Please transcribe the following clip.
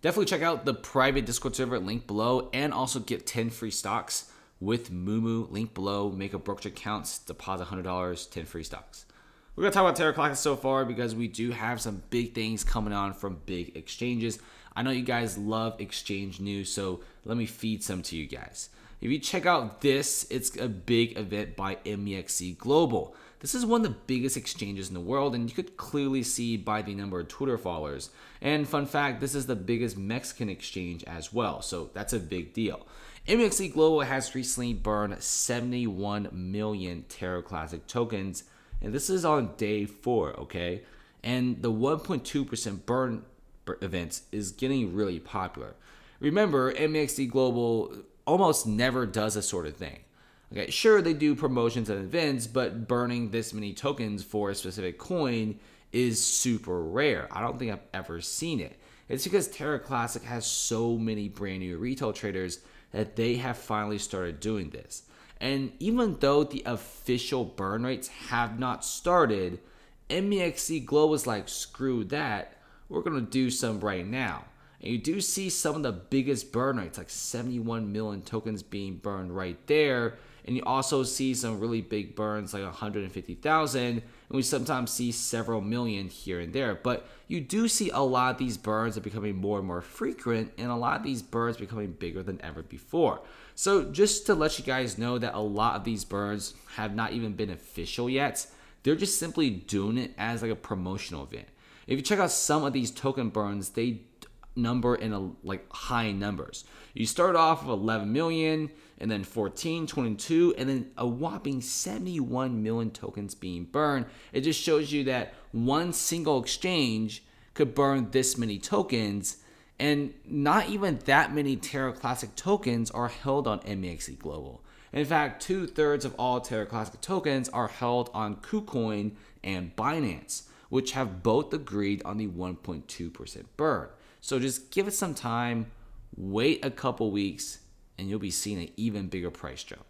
Definitely check out the private Discord server link below and also get 10 free stocks with Moomoo. Link below. Make a brokerage account, deposit $100, 10 free stocks. We're going to talk about Terra Classic so far because we do have some big things coming on from big exchanges. I know you guys love exchange news, so let me feed some to you guys. If you check out this, it's a big event by MEXC Global. This is one of the biggest exchanges in the world, and you could clearly see by the number of Twitter followers. And fun fact, this is the biggest Mexican exchange as well, so that's a big deal. MEXC Global has recently burned 71 million Terra Classic tokens, and this is on day four, okay? And the 1.2% burn events is getting really popular. Remember, MEXC Global almost never does this sort of thing. Okay, sure they do promotions and events, but burning this many tokens for a specific coin is super rare. I don't think I've ever seen it. It's because Terra Classic has so many brand new retail traders that they have finally started doing this. And even though the official burn rates have not started, MEXC Global was like, screw that. We're to do some right now. And you do see some of the biggest burn rates, like 71 million tokens being burned right there. And you also see some really big burns, like 150,000. And we sometimes see several million here and there. But you do see a lot of these burns are becoming more and more frequent, and a lot of these burns becoming bigger than ever before. So just to let you guys know that a lot of these burns have not even been official yet. They're just simply doing it as like a promotional event. If you check out some of these token burns, they number in a like high numbers. You start off with 11 million and then 14, 22 and then a whopping 71 million tokens being burned. It just shows you that one single exchange could burn this many tokens and not even that many Terra Classic tokens are held on MEXC Global. In fact, two thirds of all Terra Classic tokens are held on KuCoin and Binance, which have both agreed on the 1.2% burn. So just give it some time, wait a couple weeks, and you'll be seeing an even bigger price jump.